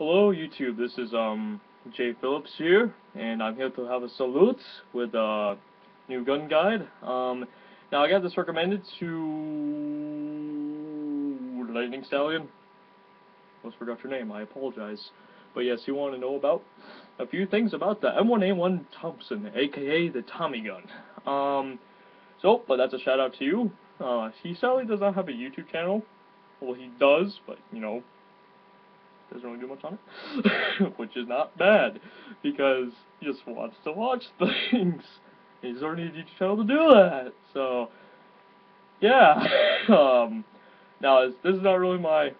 Hello YouTube, this is um Jay Phillips here, and I'm here to have a salute with a new gun guide. Um, now I got this recommended to Lightning Stallion. Almost forgot your name, I apologize. But yes, you want to know about a few things about the M1A1 Thompson, aka the Tommy gun. Um, so, but that's a shout out to you. Uh, he sadly does not have a YouTube channel. Well, he does, but you know, doesn't really do much on it, which is not bad because he just wants to watch things. He's already a YouTube channel to do that. So, yeah. um, now this, this is not really my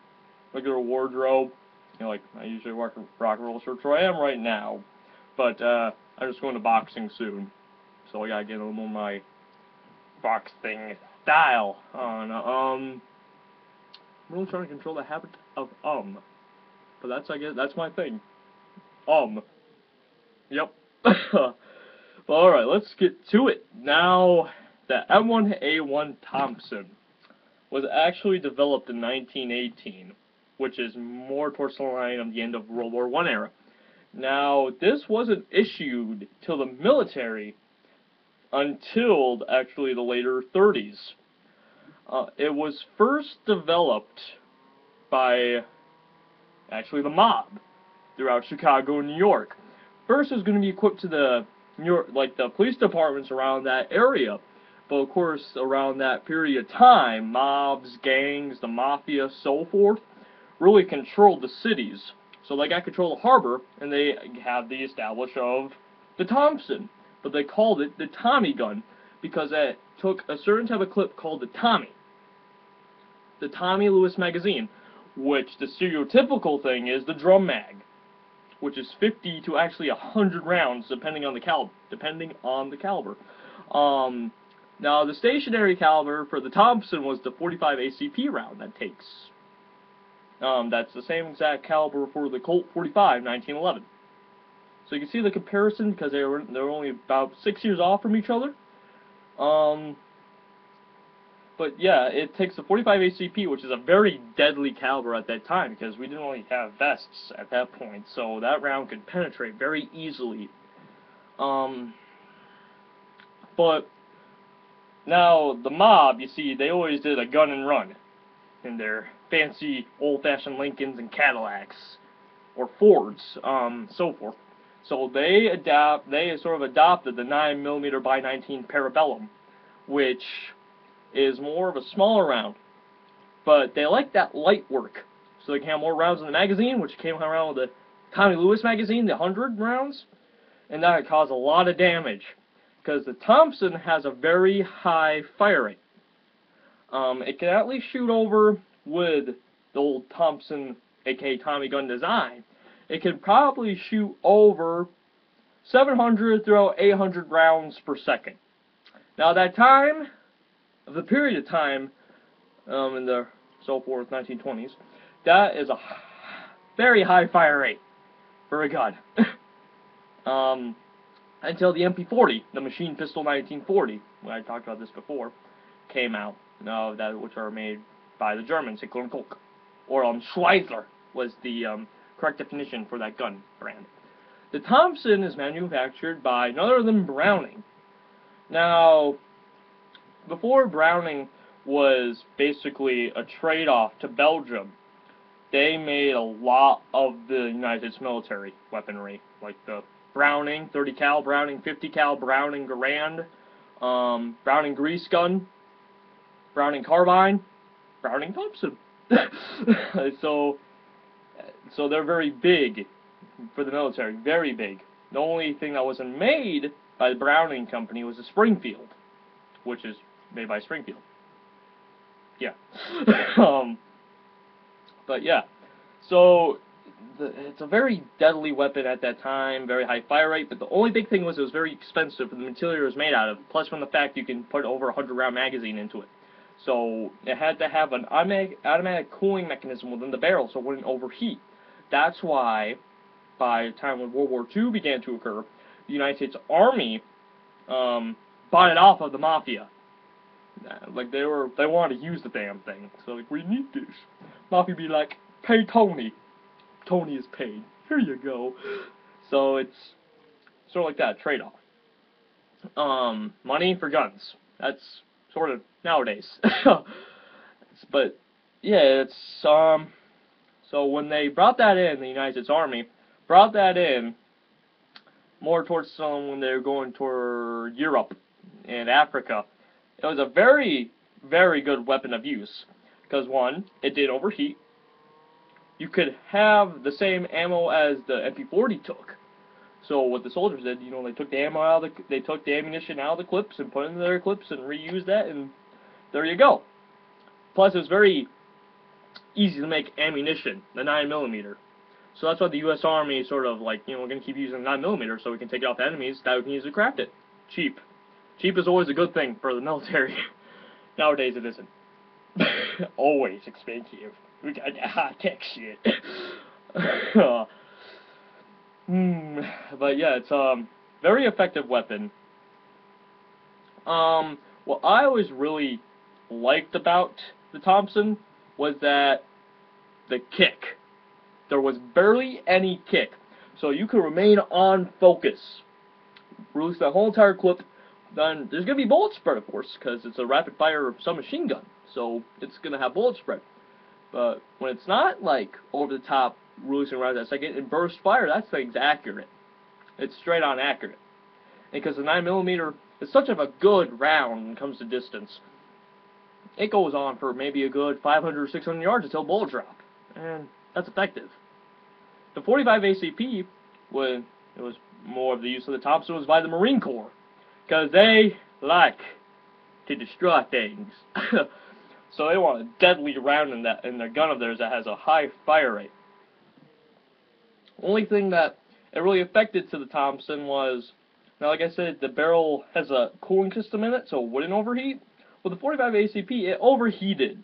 regular wardrobe. You know, like I usually rock rock and roll shirts where I am right now, but uh, I'm just going to boxing soon, so I gotta get a little more my boxing style on. Um, I'm really trying to control the habit of um. But that's I guess that's my thing. Um. Yep. alright, let's get to it. Now, the M1A1 Thompson was actually developed in 1918, which is more towards the line of the end of World War One era. Now, this wasn't issued to the military until actually the later 30s. Uh, it was first developed by actually the mob throughout Chicago and New York. First, was going to be equipped to the New York, like the police departments around that area. But of course, around that period of time, mobs, gangs, the mafia, so forth, really controlled the cities. So they got control of the harbor, and they had the establish of the Thompson. But they called it the Tommy gun because it took a certain type of clip called the Tommy. The Tommy Lewis magazine which the stereotypical thing is the drum mag, which is 50 to actually 100 rounds depending on the cal depending on the caliber. Um, now the stationary caliber for the Thompson was the 45 ACP round that takes. Um, that's the same exact caliber for the Colt 45 1911. So you can see the comparison because they were they're only about six years off from each other. Um, but yeah, it takes a 45 ACP, which is a very deadly caliber at that time because we didn't really have vests at that point, so that round could penetrate very easily. Um, but now the mob, you see, they always did a gun and run in their fancy old-fashioned Lincolns and Cadillacs or Fords, um, so forth. So they adapt, they sort of adopted the 9mm by 19 Parabellum, which is more of a smaller round. But they like that light work. So they can have more rounds in the magazine, which came around with the Tommy Lewis magazine, the 100 rounds. And that caused a lot of damage. Because the Thompson has a very high fire rate. Um, it can at least shoot over with the old Thompson, aka Tommy gun design. It can probably shoot over 700 through 800 rounds per second. Now, that time, the period of time um, in the so forth 1920s, that is a very high fire rate for a gun. um, until the MP40, the machine pistol 1940, when I talked about this before, came out. No, that which are made by the Germans, Heckler and Koch, or um, Schweitzer was the um, correct definition for that gun brand. The Thompson is manufactured by none other than Browning. Now, before Browning was basically a trade-off to Belgium, they made a lot of the United States military weaponry, like the Browning 30 cal, Browning 50 cal, Browning Garand, um, Browning grease gun, Browning carbine, Browning Thompson. so, so they're very big for the military, very big. The only thing that wasn't made by the Browning company was the Springfield, which is made by Springfield. Yeah. um, but yeah, so the, it's a very deadly weapon at that time, very high fire rate, but the only big thing was it was very expensive for the material it was made out of, plus from the fact you can put over a 100 round magazine into it. So it had to have an automatic, automatic cooling mechanism within the barrel so it wouldn't overheat. That's why, by the time when World War II began to occur, the United States Army um, bought it off of the Mafia like they were, they wanted to use the damn thing. So like, we need this. Mafia be like, pay Tony, Tony is paid. Here you go. So it's sort of like that trade off. Um, money for guns. That's sort of nowadays. but yeah, it's um. So when they brought that in, the United States Army brought that in more towards some when they were going toward Europe and Africa. It was a very, very good weapon of use because one, it did overheat. You could have the same ammo as the MP40 took. So what the soldiers did, you know, they took the ammo out of the, they took the ammunition out of the clips and put it in their clips and reused that, and there you go. Plus, it was very easy to make ammunition, the 9mm. So that's why the U.S. Army sort of like, you know, we're going to keep using 9mm so we can take it off enemies that we can use to craft it. Cheap. Cheap is always a good thing for the military. Nowadays it isn't. always expensive. We got the high-tech shit. Hmm. but yeah, it's um very effective weapon. Um, what I always really liked about the Thompson was that the kick. There was barely any kick, so you could remain on focus. Release the whole entire clip. Then there's gonna be bullet spread, of course, because it's a rapid fire submachine gun, so it's gonna have bullet spread. But when it's not like over the top releasing rounds that second and burst fire, that thing's accurate. It's straight on accurate. And because the 9mm is such of a good round when it comes to distance. It goes on for maybe a good 500 or 600 yards until bullet drop. And that's effective. The 45 ACP, when it was more of the use of the Thompson, was by the Marine Corps. Because they like to destroy things. so they want a deadly round in that in their gun of theirs that has a high fire rate. Only thing that it really affected to the Thompson was, now like I said, the barrel has a cooling system in it, so it wouldn't overheat. With the 45 ACP, it overheated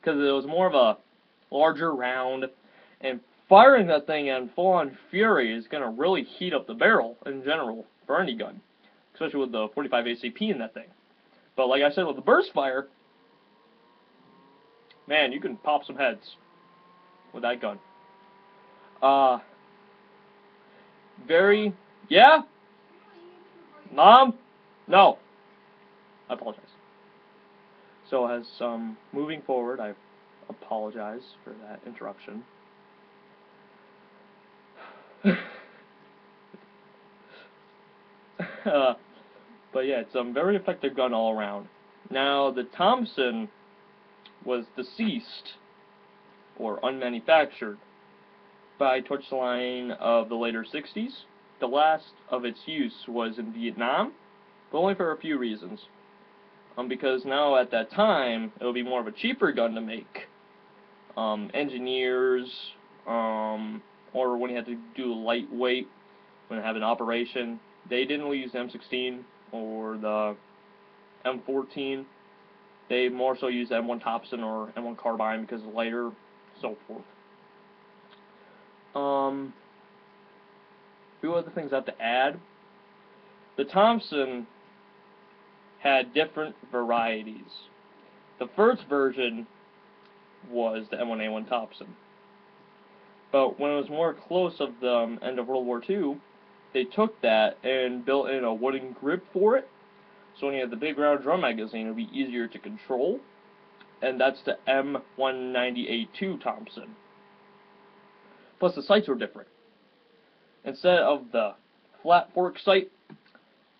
because it was more of a larger round, and firing that thing in full-on fury is going to really heat up the barrel in general for any gun, especially with the 45 ACP in that thing. But like I said, with the burst fire, man, you can pop some heads with that gun. Uh, very, yeah? Mom? No. I apologize. So as, um, moving forward, I apologize for that interruption. but yeah, it's a um, very effective gun all around. Now, the Thompson was deceased, or unmanufactured, by Torchline of the later 60s. The last of its use was in Vietnam, but only for a few reasons. Um, because now at that time, it would be more of a cheaper gun to make. Um, engineers, um, or when you had to do lightweight, when you have an operation, they didn't use the M16 or the M14. They more so used M1 Thompson or M1 Carbine because it's lighter, so forth. Um, few other things I have to add. The Thompson had different varieties. The first version was the M1A1 Thompson. But when it was more close of the end of World War II, they took that and built in a wooden grip for it. So when you have the big round drum magazine, it'll be easier to control. And that's the M190A2 Thompson. Plus the sights were different. Instead of the flat fork sight,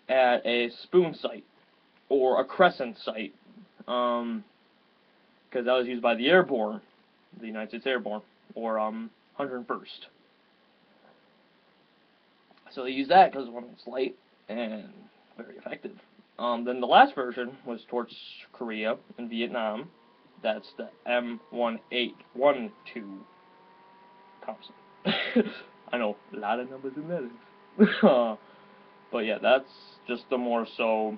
at a spoon sight or a crescent sight, because um, that was used by the airborne, the United States Airborne, or um, 101st. So they used that because one was light and very effective. Um, then the last version was towards Korea and Vietnam. That's the M1812 Thompson. I know, a lot of numbers and letters. but yeah, that's just the more so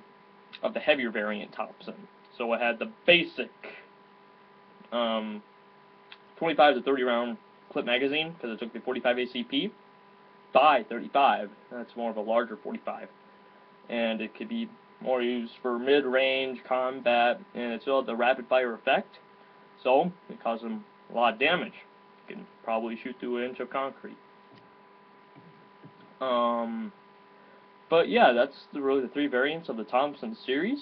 of the heavier variant Thompson. So it had the basic um, 25 to 30 round clip magazine because it took the 45 ACP by 35. That's more of a larger 45, and it could be more used for mid-range combat, and it's still the rapid fire effect. So it causes a lot of damage. can probably shoot through an inch of concrete. Um, but yeah, that's the, really the three variants of the Thompson series.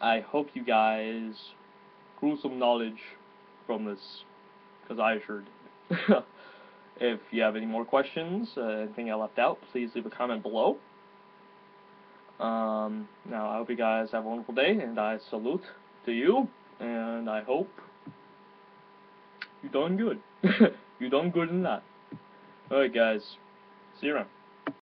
I hope you guys grew some knowledge from this, because I sure did. if you have any more questions, uh, anything I left out, please leave a comment below. Um, now, I hope you guys have a wonderful day, and I salute to you, and I hope you done good. you done good in that. Alright, guys. See you around.